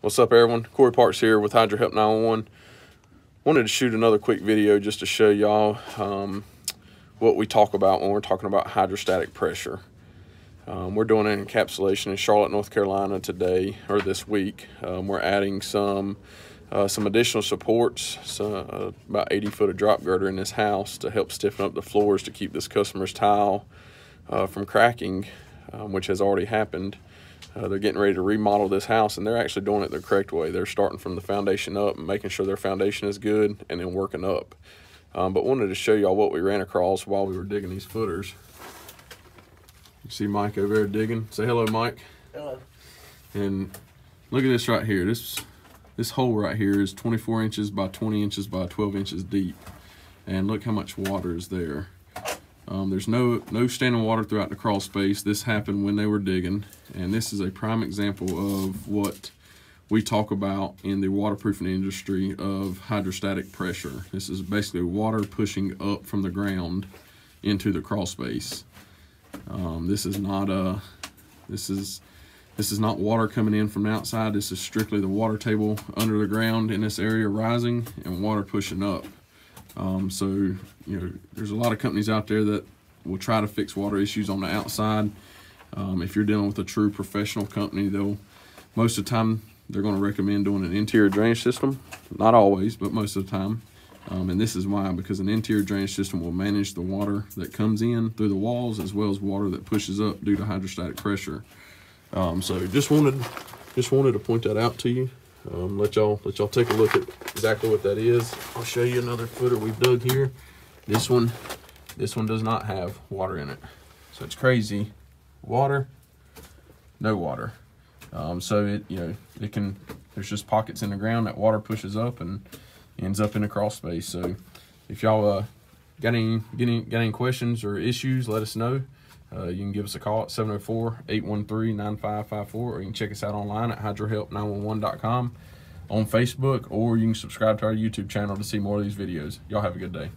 What's up, everyone? Corey Parks here with Hydro Help 911. Wanted to shoot another quick video just to show y'all um, what we talk about when we're talking about hydrostatic pressure. Um, we're doing an encapsulation in Charlotte, North Carolina today, or this week. Um, we're adding some uh, some additional supports, so, uh, about 80 foot of drop girder in this house to help stiffen up the floors to keep this customer's tile uh, from cracking, um, which has already happened. Uh, they're getting ready to remodel this house and they're actually doing it the correct way. They're starting from the foundation up and making sure their foundation is good and then working up. Um, but wanted to show y'all what we ran across while we were digging these footers. You see Mike over there digging. Say hello, Mike. Hello. And look at this right here. This this hole right here is 24 inches by 20 inches by 12 inches deep. And look how much water is there. Um, there's no, no standing water throughout the crawl space. This happened when they were digging. And this is a prime example of what we talk about in the waterproofing industry of hydrostatic pressure. This is basically water pushing up from the ground into the crawl space. Um, this is not a, this is this is not water coming in from the outside. This is strictly the water table under the ground in this area rising and water pushing up. Um, so, you know, there's a lot of companies out there that will try to fix water issues on the outside. Um, if you're dealing with a true professional company, they'll, most of the time, they're going to recommend doing an interior drainage system. Not always, but most of the time. Um, and this is why, because an interior drainage system will manage the water that comes in through the walls as well as water that pushes up due to hydrostatic pressure. Um, so just wanted just wanted to point that out to you. Um, let y'all let y'all take a look at exactly what that is. I'll show you another footer we've dug here. This one, this one does not have water in it, so it's crazy. Water, no water. Um, so it you know it can there's just pockets in the ground that water pushes up and ends up in a crawl space. So if y'all uh, got any, got any got any questions or issues, let us know. Uh, you can give us a call at 704-813-9554 or you can check us out online at hydrohelp911.com on Facebook or you can subscribe to our YouTube channel to see more of these videos. Y'all have a good day.